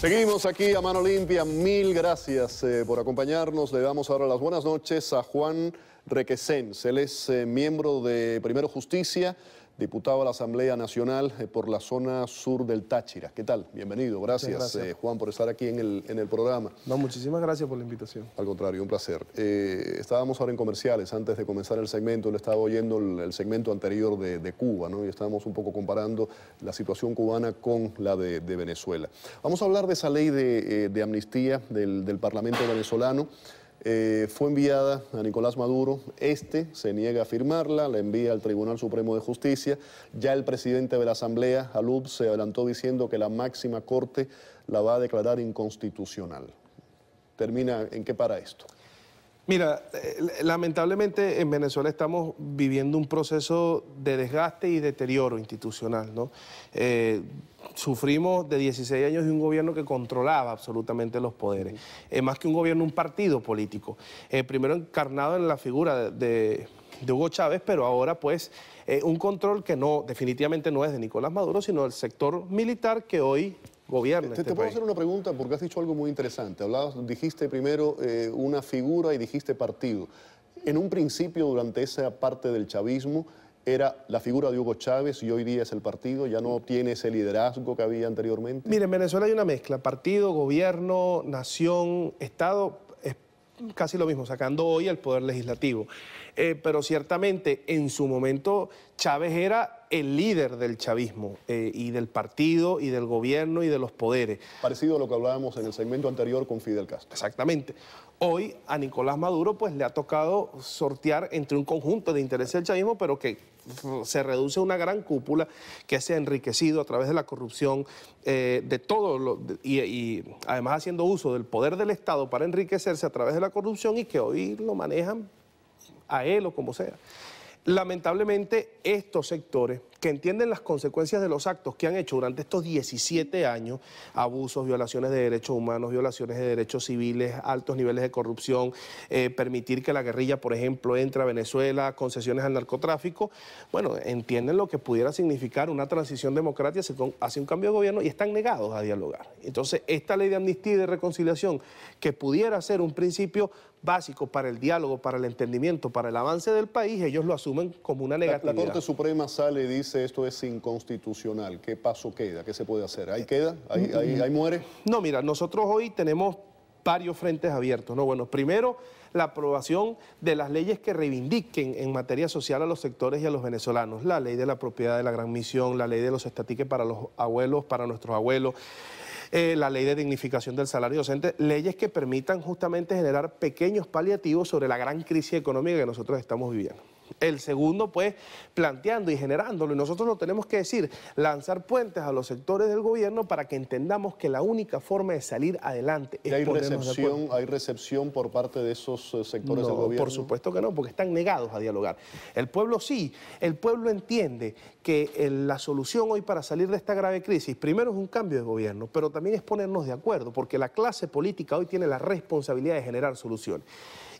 Seguimos aquí a mano limpia. Mil gracias eh, por acompañarnos. Le damos ahora las buenas noches a Juan Requesens. Él es eh, miembro de Primero Justicia diputado a la Asamblea Nacional eh, por la zona sur del Táchira. ¿Qué tal? Bienvenido. Gracias, eh, Juan, por estar aquí en el, en el, programa. No, muchísimas gracias por la invitación. Al contrario, un placer. Eh, estábamos ahora en comerciales antes de comenzar el segmento. Le estaba oyendo el, segmento anterior de, Cuba, ¿no? Y estábamos un poco comparando la situación cubana con la de, Venezuela. Vamos a hablar de esa ley de, amnistía del, del Parlamento venezolano. Eh, fue enviada a Nicolás Maduro, este se niega a firmarla, la envía al Tribunal Supremo de Justicia, ya el presidente de la Asamblea, Alub, se adelantó diciendo que la máxima corte la va a declarar inconstitucional. ¿Termina en qué para esto? Mira, eh, lamentablemente en Venezuela estamos viviendo un proceso de desgaste y deterioro institucional. ¿no? Eh, sufrimos de 16 años de un gobierno que controlaba absolutamente los poderes. Es más que un gobierno, un partido político. Eh, primero encarnado en la figura de, Hugo Chávez, pero ahora pues un control que no, definitivamente no es de Nicolás Maduro, sino del sector militar que hoy gobierna. Te, este puedo hacer una pregunta porque has dicho algo muy interesante. Hablabas, dijiste primero eh, una figura y dijiste partido. En un principio, durante esa parte del chavismo, era la figura de Hugo Chávez y hoy día es el partido, ya no tiene ese liderazgo que había anteriormente. Mire, en Venezuela hay una mezcla, partido, gobierno, nación, Estado, es casi lo mismo, sacando hoy el poder legislativo. Eh, pero ciertamente en su momento Chávez era el líder del chavismo eh, y del partido y del gobierno y de los poderes. Parecido a lo que hablábamos en el segmento anterior con Fidel Castro. Exactamente. Hoy a Nicolás Maduro pues le ha tocado sortear entre un conjunto de intereses del chavismo, pero que se reduce a una gran cúpula que se ha enriquecido a través de la corrupción eh, de todo lo, y, y además haciendo uso del poder del Estado para enriquecerse a través de la corrupción y que hoy lo manejan a él o como sea. Lamentablemente, estos sectores que entienden las consecuencias de los actos que han hecho durante estos 17 años, abusos, violaciones de derechos humanos, violaciones de derechos civiles, altos niveles de corrupción, eh, permitir que la guerrilla, por ejemplo, entre a Venezuela, concesiones al narcotráfico, bueno, entienden lo que pudiera significar una transición democrática hacia un cambio de gobierno y están negados a dialogar. Entonces, esta ley de amnistía y de reconciliación, que pudiera ser un principio básico para el diálogo, para el entendimiento, para el avance del país, ellos lo asumen como una negatividad. La, Corte Suprema sale y dice esto es inconstitucional. ¿Qué paso queda? ¿Qué se puede hacer? ¿Ahí queda? ¿Ahí, ahí, muere? No, mira, nosotros hoy tenemos varios frentes abiertos. ¿no? Bueno, primero, la aprobación de las leyes que reivindiquen en materia social a los sectores y a los venezolanos. La ley de la propiedad de la gran misión, la ley de los estatiques para los abuelos, para nuestros abuelos, eh, la ley de dignificación del salario docente, leyes que permitan justamente generar pequeños paliativos sobre la gran crisis económica que nosotros estamos viviendo. El segundo, pues, planteando y generándolo. Y nosotros lo tenemos que decir, lanzar puentes a los sectores del gobierno para que entendamos que la única forma de salir adelante es ¿Y hay recepción, ¿Hay recepción por parte de esos eh, sectores del gobierno? por supuesto que no, porque están negados a dialogar. El pueblo sí, el pueblo entiende que la solución hoy para salir de esta grave crisis, primero es un cambio de gobierno, pero también es ponernos de acuerdo, porque la clase política hoy tiene la responsabilidad de generar soluciones.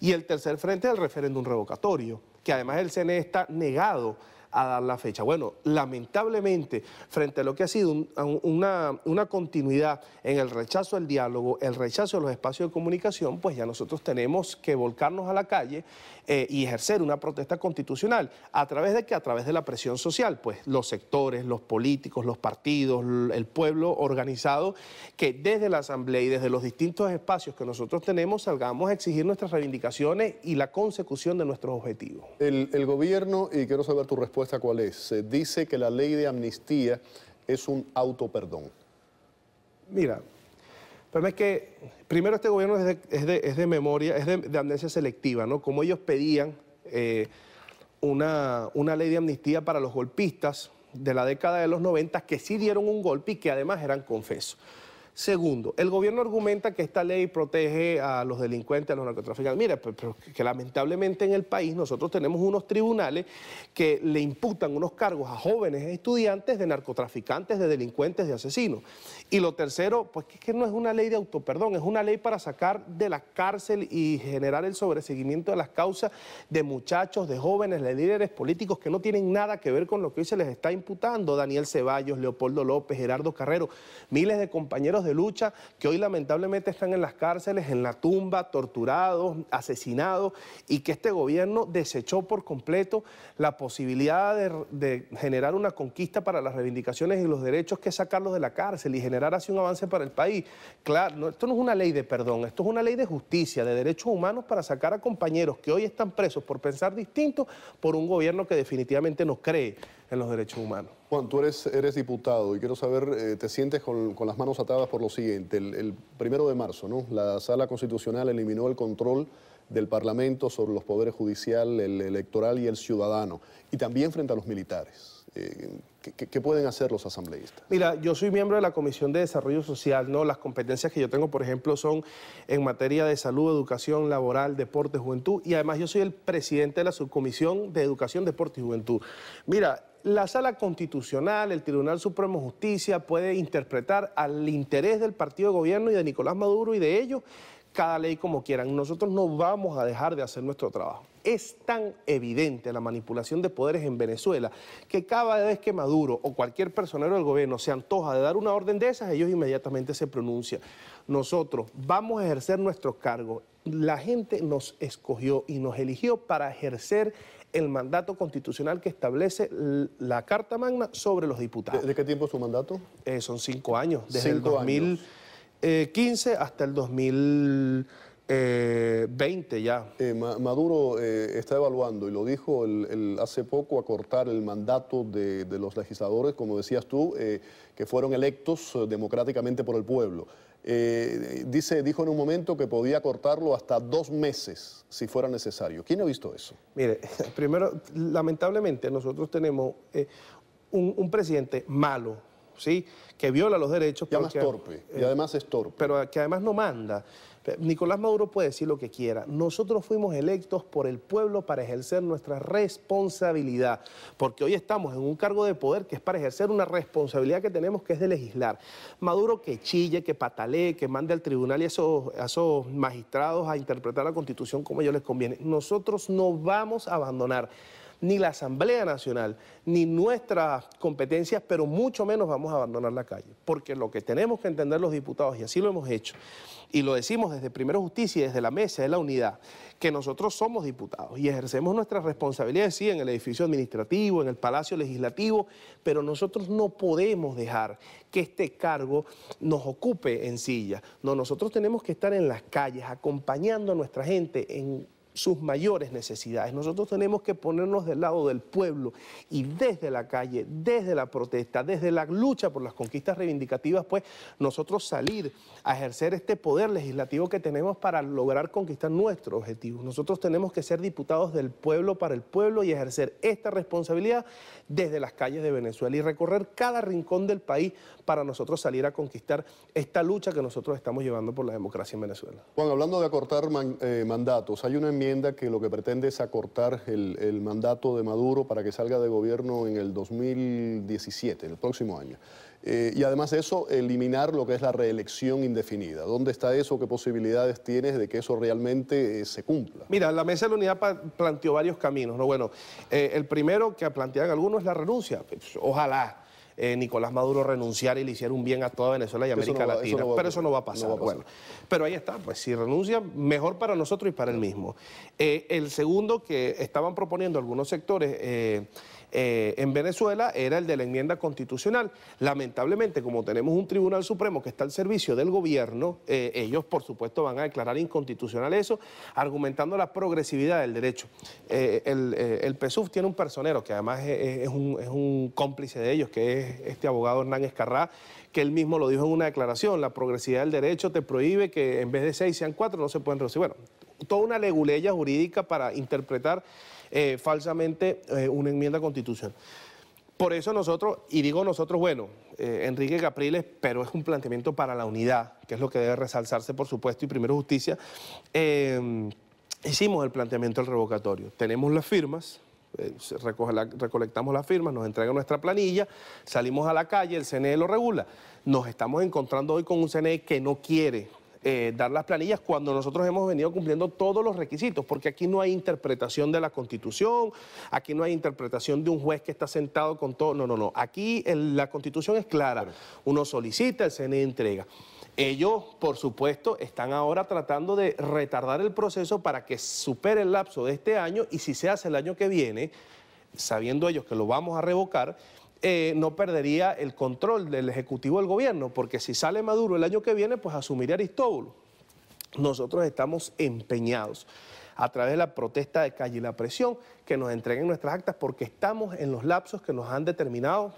Y el tercer frente es el referéndum revocatorio, que además el CNE está negado a dar la fecha. Bueno, lamentablemente, frente a lo que ha sido una, una, continuidad en el rechazo al diálogo, el rechazo a los espacios de comunicación, pues ya nosotros tenemos que volcarnos a la calle eh, y ejercer una protesta constitucional. ¿A través de qué? A través de la presión social, pues los sectores, los políticos, los partidos, el pueblo organizado, que desde la Asamblea y desde los distintos espacios que nosotros tenemos salgamos a exigir nuestras reivindicaciones y la consecución de nuestros objetivos. El, el gobierno, y quiero saber tu respuesta cuál es, se dice que la ley de amnistía es un autoperdón. Mira, es que, primero, este gobierno es de, memoria, es de, amnesia selectiva, ¿no? Como ellos pedían eh, una, una ley de amnistía para los golpistas de la década de los 90 que sí dieron un golpe y que además eran confesos. Segundo, el gobierno argumenta que esta ley protege a los delincuentes, a los narcotraficantes. Mira, pero, que lamentablemente en el país nosotros tenemos unos tribunales que le imputan unos cargos a jóvenes estudiantes de narcotraficantes, de delincuentes, de asesinos. Y lo tercero, pues que, no es una ley de autoperdón, es una ley para sacar de la cárcel y generar el sobreseguimiento de las causas de muchachos, de jóvenes, de líderes políticos que no tienen nada que ver con lo que hoy se les está imputando. Daniel Ceballos, Leopoldo López, Gerardo Carrero, miles de compañeros de de lucha que hoy lamentablemente están en las cárceles, en la tumba, torturados, asesinados, y que este gobierno desechó por completo la posibilidad de, generar una conquista para las reivindicaciones y los derechos que sacarlos de la cárcel y generar así un avance para el país. Claro, esto no es una ley de perdón, esto es una ley de justicia, de derechos humanos para sacar a compañeros que hoy están presos por pensar distinto por un gobierno que definitivamente no cree en los derechos humanos. Juan, tú eres, eres diputado y quiero saber, eh, te sientes con, las manos atadas por lo siguiente. El, primero de marzo, ¿no? La Sala Constitucional eliminó el control del Parlamento sobre los poderes judicial, el electoral y el ciudadano, y también frente a los militares. Eh, ¿qué, pueden hacer los asambleístas? Mira, yo soy miembro de la Comisión de Desarrollo Social, ¿no? Las competencias que yo tengo, por ejemplo, son en materia de salud, educación, laboral, deporte, juventud, y además yo soy el presidente de la Subcomisión de Educación, Deporte y Juventud. Mira, la Sala Constitucional, el Tribunal Supremo de Justicia puede interpretar al interés del partido de gobierno y de Nicolás Maduro y de ellos cada ley como quieran. Nosotros no vamos a dejar de hacer nuestro trabajo. Es tan evidente la manipulación de poderes en Venezuela que cada vez que Maduro o cualquier personero del gobierno se antoja de dar una orden de esas, ellos inmediatamente se pronuncian. Nosotros vamos a ejercer nuestros cargos. La gente nos escogió y nos eligió para ejercer el mandato constitucional que establece la Carta Magna sobre los diputados. ¿De, qué tiempo es su mandato? Eh, son cinco años, desde el 2015 hasta el 2020 ya. Eh, Maduro eh, está evaluando, y lo dijo hace poco, acortar el mandato de, los legisladores, como decías tú, que fueron electos democráticamente por el pueblo. Eh, dice, dijo en un momento que podía cortarlo hasta dos meses si fuera necesario. ¿Quién ha visto eso? Mire, primero, lamentablemente nosotros tenemos eh, un, presidente malo, ¿sí? que viola los derechos. Y además torpe, y además es torpe. Pero que además no manda. Nicolás Maduro puede decir lo que quiera. Nosotros fuimos electos por el pueblo para ejercer nuestra responsabilidad, porque hoy estamos en un cargo de poder que es para ejercer una responsabilidad que tenemos, que es de legislar. Maduro que chille, que patalee, que mande al tribunal y a esos, a esos magistrados a interpretar la Constitución como ellos les conviene. Nosotros no vamos a abandonar ni la Asamblea Nacional, ni nuestras competencias, pero mucho menos vamos a abandonar la calle. Porque lo que tenemos que entender los diputados, y así lo hemos hecho, y lo decimos desde Primero Justicia y desde la mesa de la unidad, que nosotros somos diputados y ejercemos nuestras responsabilidades, sí, en el edificio administrativo, en el Palacio Legislativo, pero nosotros no podemos dejar que este cargo nos ocupe en silla. No, nosotros tenemos que estar en las calles acompañando a nuestra gente en sus mayores necesidades. Nosotros tenemos que ponernos del lado del pueblo y desde la calle, desde la protesta, desde la lucha por las conquistas reivindicativas, pues nosotros salir a ejercer este poder legislativo que tenemos para lograr conquistar nuestros objetivos. Nosotros tenemos que ser diputados del pueblo para el pueblo y ejercer esta responsabilidad desde las calles de Venezuela y recorrer cada rincón del país para nosotros salir a conquistar esta lucha que nosotros estamos llevando por la democracia en Venezuela. Juan, hablando de acortar eh, mandatos, hay una enmienda que lo que pretende es acortar el, mandato de Maduro para que salga de gobierno en el 2017, el próximo año. Eh, y además de eso, eliminar lo que es la reelección indefinida. ¿Dónde está eso? ¿Qué posibilidades tienes de que eso realmente eh, se cumpla? Mira, la Mesa de la Unidad planteó varios caminos. ¿no? Bueno, el primero que plantean algunos es la renuncia. Pues, ojalá eh, Nicolás Maduro renunciara y le hiciera un bien a toda Venezuela y América Latina. pero eso no va a pasar. Bueno, pero ahí está, pues si renuncia, mejor para nosotros y para él mismo. Eh, el segundo que estaban proponiendo algunos sectores... Eh, eh, en Venezuela era el de la enmienda constitucional. Lamentablemente, como tenemos un Tribunal Supremo que está al servicio del gobierno, eh, ellos por supuesto van a declarar inconstitucional eso, argumentando la progresividad del derecho. Eh, el, el, tiene un personero que además es, un, es un cómplice de ellos, que es este abogado Hernán Escarrá, que él mismo lo dijo en una declaración, la progresividad del derecho te prohíbe que en vez de seis sean cuatro, no se pueden reducir. Bueno, toda una leguleya jurídica para interpretar eh, falsamente eh, una enmienda constitucional. Por eso nosotros, y digo nosotros, bueno, eh, Enrique Capriles, pero es un planteamiento para la unidad, que es lo que debe resalzarse, por supuesto, y primero justicia, hicimos el planteamiento del revocatorio. Tenemos las firmas, recolectamos las firmas, nos entrega nuestra planilla, salimos a la calle, el CNE lo regula. Nos estamos encontrando hoy con un CNE que no quiere eh, dar las planillas cuando nosotros hemos venido cumpliendo todos los requisitos, porque aquí no hay interpretación de la Constitución, aquí no hay interpretación de un juez que está sentado con todo, no, no, no, aquí la Constitución es clara, uno solicita, el CNE entrega. Ellos, por supuesto, están ahora tratando de retardar el proceso para que supere el lapso de este año y si se hace el año que viene, sabiendo ellos que lo vamos a revocar, eh, no perdería el control del Ejecutivo del Gobierno, porque si sale Maduro el año que viene, pues asumiría Aristóbulo. Nosotros estamos empeñados a través de la protesta de calle y la presión que nos entreguen nuestras actas porque estamos en los lapsos que nos han determinado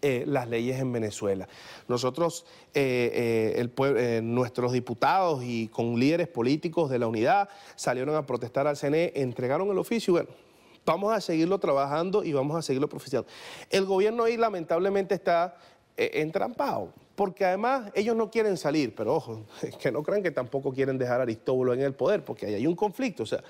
eh, las leyes en Venezuela. Nosotros, eh, nuestros diputados y con líderes políticos de la unidad salieron a protestar al CNE, entregaron el oficio y bueno, vamos a seguirlo trabajando y vamos a seguirlo profesionando. El gobierno ahí lamentablemente está entrampado, porque además ellos no quieren salir, pero ojo, que no crean que tampoco quieren dejar a Aristóbulo en el poder, porque ahí hay un conflicto, o sea,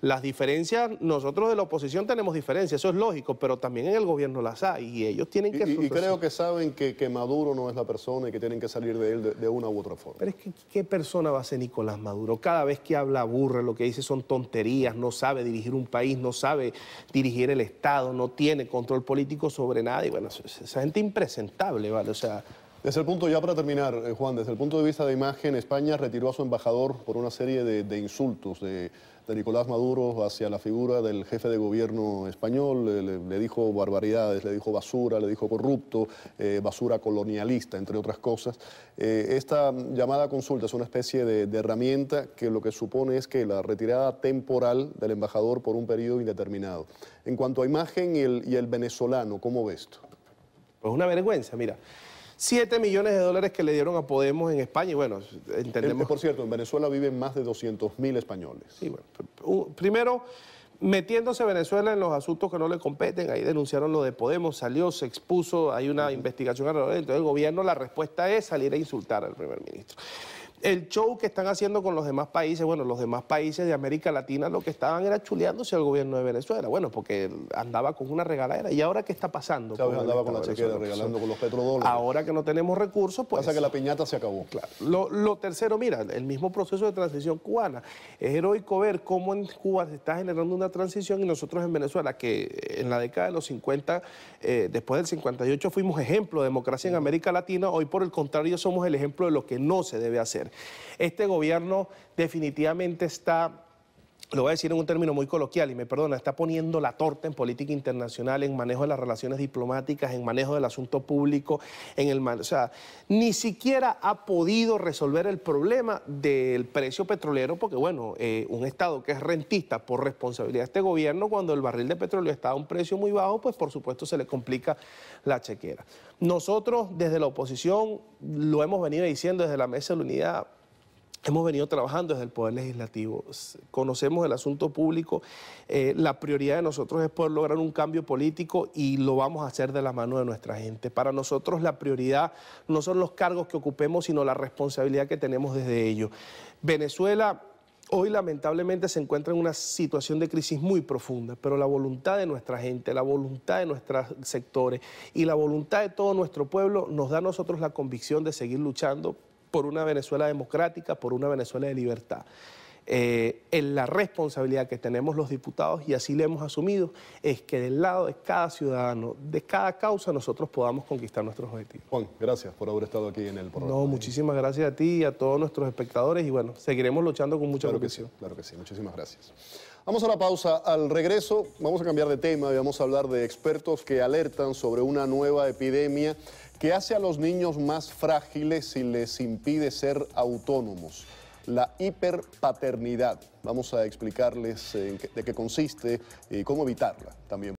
las diferencias, nosotros de la oposición tenemos diferencias, eso es lógico, pero también en el gobierno las hay y ellos tienen que... Y, creo que saben que, Maduro no es la persona y que tienen que salir de él de, una u otra forma. Pero es que, ¿qué persona va a ser Nicolás Maduro? Cada vez que habla aburre, lo que dice son tonterías, no sabe dirigir un país, no sabe dirigir el Estado, no tiene control político sobre nada y bueno, esa gente impresentable, ¿vale? O sea... Desde el punto, ya para terminar, eh, Juan, desde el punto de vista de imagen, España retiró a su embajador por una serie de, insultos de, Nicolás Maduro hacia la figura del jefe de gobierno español. Le, dijo barbaridades, le dijo basura, le dijo corrupto, eh, basura colonialista, entre otras cosas. Eh, esta llamada consulta es una especie de, herramienta que lo que supone es que la retirada temporal del embajador por un periodo indeterminado. En cuanto a imagen y el, y el venezolano, ¿cómo ves esto? Pues una vergüenza, mira. 7 millones de dólares que le dieron a Podemos en España y bueno, entendemos... Por cierto, en Venezuela viven más de 200 mil españoles. Sí, bueno, primero metiéndose Venezuela en los asuntos que no le competen, ahí denunciaron lo de Podemos, salió, se expuso, hay una investigación alrededor, entonces el gobierno la respuesta es salir a insultar al primer ministro el show que están haciendo con los demás países, bueno, los demás países de América Latina lo que estaban era chuleándose al gobierno de Venezuela, bueno, porque andaba con una regaladera. ¿Y ahora qué está pasando? Andaba con la chequera regalando con los petrodólares. Ahora que no tenemos recursos, pues... Pasa que la piñata se acabó. Claro. Lo, tercero, mira, el mismo proceso de transición cubana. Es heroico ver cómo en Cuba se está generando una transición y nosotros en Venezuela, que en la década de los 50, eh, después del 58 fuimos ejemplo de democracia en América Latina, hoy por el contrario somos el ejemplo de lo que no se debe hacer. Este gobierno definitivamente está lo voy a decir en un término muy coloquial y me perdona, está poniendo la torta en política internacional, en manejo de las relaciones diplomáticas, en manejo del asunto público, en el o sea, ni siquiera ha podido resolver el problema del precio petrolero, porque bueno, eh, un Estado que es rentista por responsabilidad de este gobierno, cuando el barril de petróleo está a un precio muy bajo, pues por supuesto se le complica la chequera. Nosotros desde la oposición lo hemos venido diciendo desde la Mesa de la Unidad, Hemos venido trabajando desde el Poder Legislativo, conocemos el asunto público, eh, la prioridad de nosotros es poder lograr un cambio político y lo vamos a hacer de la mano de nuestra gente. Para nosotros la prioridad no son los cargos que ocupemos, sino la responsabilidad que tenemos desde ellos. Venezuela hoy lamentablemente se encuentra en una situación de crisis muy profunda, pero la voluntad de nuestra gente, la voluntad de nuestros sectores y la voluntad de todo nuestro pueblo nos da a nosotros la convicción de seguir luchando por una Venezuela democrática, por una Venezuela de libertad. Eh, en la responsabilidad que tenemos los diputados, y así le hemos asumido, es que del lado de cada ciudadano, de cada causa, nosotros podamos conquistar nuestros objetivos. Juan, gracias por haber estado aquí en el programa. No, muchísimas gracias a ti y a todos nuestros espectadores, y bueno, seguiremos luchando con mucha claro claro que sí, muchísimas gracias. Vamos a la pausa. Al regreso vamos a cambiar de tema y vamos a hablar de expertos que alertan sobre una nueva epidemia que hace a los niños más frágiles y les impide ser autónomos. La hiperpaternidad. Vamos a explicarles de qué consiste y cómo evitarla también.